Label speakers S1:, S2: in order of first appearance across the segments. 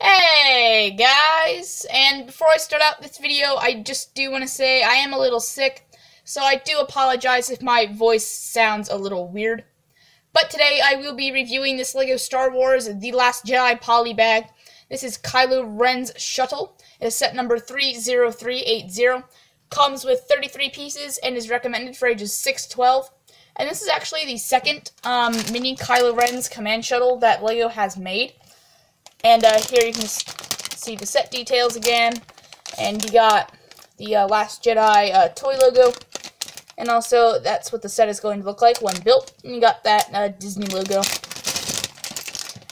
S1: Hey guys, and before I start out this video, I just do want to say I am a little sick, so I do apologize if my voice sounds a little weird. But today I will be reviewing this LEGO Star Wars The Last Jedi Poly Bag. This is Kylo Ren's shuttle. It is set number 30380. Comes with 33 pieces and is recommended for ages 6 12. And this is actually the second um, mini Kylo Ren's command shuttle that LEGO has made. And uh, here you can see the set details again. And you got the uh, Last Jedi uh, toy logo. And also, that's what the set is going to look like when built. And you got that uh, Disney logo.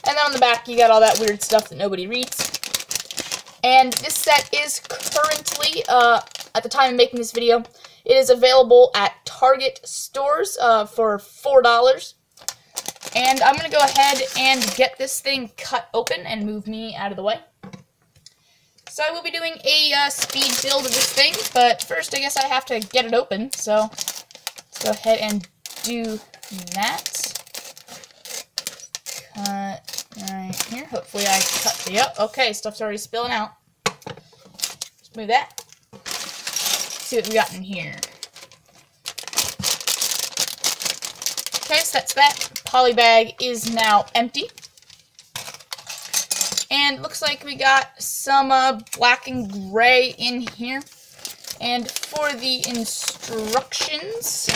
S1: And then on the back, you got all that weird stuff that nobody reads. And this set is currently, uh, at the time of making this video, it is available at Target stores uh, for $4. And I'm going to go ahead and get this thing cut open and move me out of the way. So I will be doing a uh, speed build of this thing, but first I guess I have to get it open, so let's go ahead and do that. Cut right here. Hopefully I cut the up. Okay, stuff's already spilling out. Let's move that. See what we got in here. Okay, so that's that. Poly bag is now empty. And looks like we got some uh, black and gray in here. And for the instructions,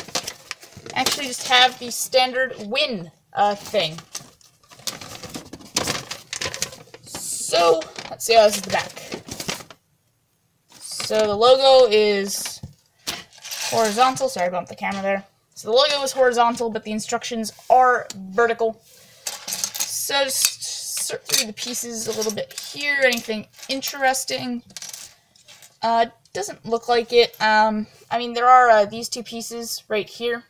S1: actually just have the standard win uh, thing. So, let's see how this is the back. So the logo is horizontal. Sorry, I bumped the camera there. So the logo is horizontal, but the instructions are vertical. So just sort through the pieces a little bit here. Anything interesting? Uh, doesn't look like it. Um, I mean, there are uh, these two pieces right here.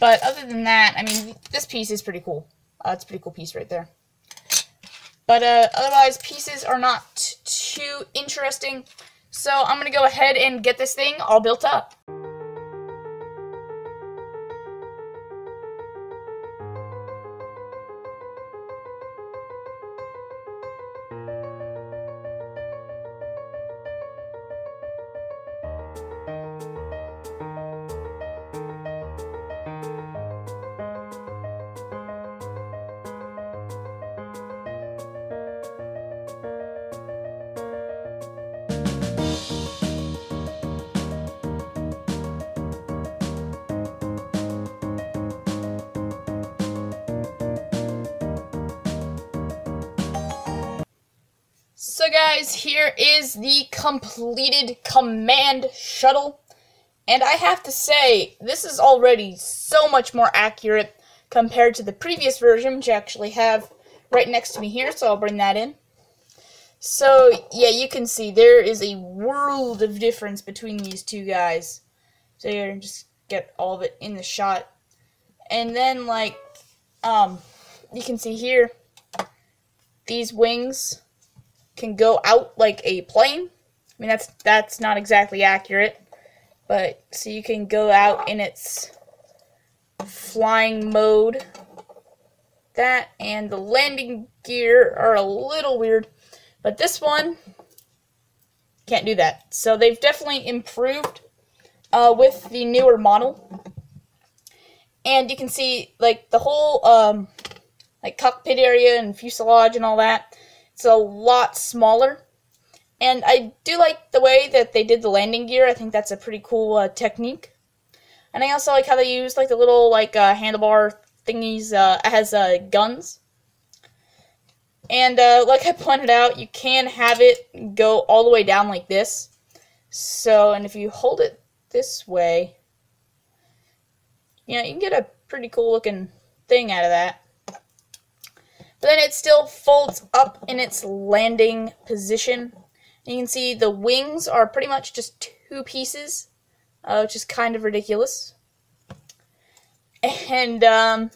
S1: But other than that, I mean, this piece is pretty cool. Uh, it's a pretty cool piece right there. But uh, otherwise, pieces are not too interesting. So I'm going to go ahead and get this thing all built up. Guys, here is the completed command shuttle. And I have to say, this is already so much more accurate compared to the previous version, which I actually have right next to me here, so I'll bring that in. So, yeah, you can see there is a world of difference between these two guys. So here, just get all of it in the shot. And then, like, um, you can see here, these wings can go out like a plane. I mean, that's that's not exactly accurate, but so you can go out in its flying mode. That and the landing gear are a little weird, but this one can't do that. So they've definitely improved uh, with the newer model. And you can see like the whole um, like cockpit area and fuselage and all that it's a lot smaller. And I do like the way that they did the landing gear. I think that's a pretty cool uh, technique. And I also like how they use like the little like uh, handlebar thingies uh, as uh, guns. And uh, like I pointed out, you can have it go all the way down like this. So, and if you hold it this way, you know, you can get a pretty cool looking thing out of that. But then it still folds up in its landing position. And you can see the wings are pretty much just two pieces, uh, which is kind of ridiculous. And um,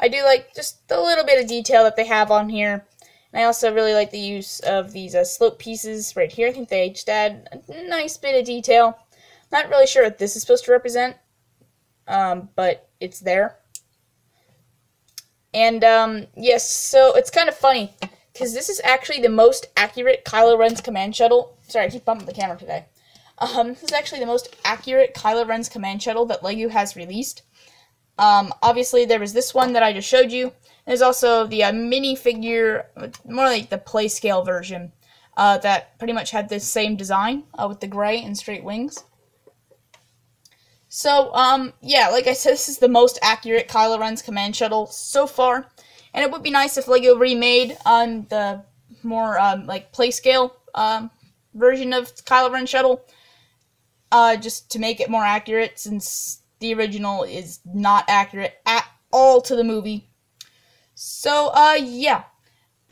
S1: I do like just a little bit of detail that they have on here. And I also really like the use of these uh, slope pieces right here. I think they just add a nice bit of detail. Not really sure what this is supposed to represent, um, but it's there. And, um, yes, so it's kind of funny, because this is actually the most accurate Kylo Ren's command shuttle. Sorry, I keep bumping the camera today. Um, this is actually the most accurate Kylo Ren's command shuttle that LEGO has released. Um, obviously, there was this one that I just showed you. There's also the uh, minifigure, more like the play scale version, uh, that pretty much had the same design uh, with the gray and straight wings. So, um, yeah, like I said, this is the most accurate Kylo Ren's command shuttle so far. And it would be nice if LEGO remade on the more, um, like, play scale um, version of Kylo Ren shuttle. Uh, just to make it more accurate, since the original is not accurate at all to the movie. So, uh, yeah.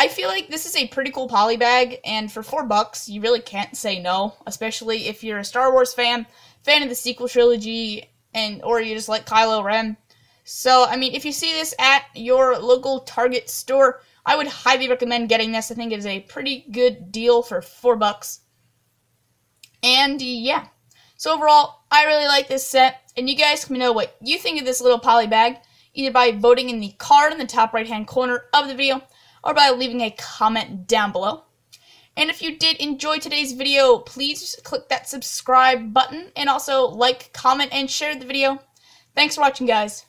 S1: I feel like this is a pretty cool poly bag, and for four bucks, you really can't say no, especially if you're a Star Wars fan, fan of the sequel trilogy, and or you just like Kylo Ren. So, I mean, if you see this at your local Target store, I would highly recommend getting this. I think it is a pretty good deal for four bucks. And yeah, so overall, I really like this set, and you guys can know what you think of this little poly bag, either by voting in the card in the top right hand corner of the video, or by leaving a comment down below. And if you did enjoy today's video, please click that subscribe button and also like, comment, and share the video. Thanks for watching, guys.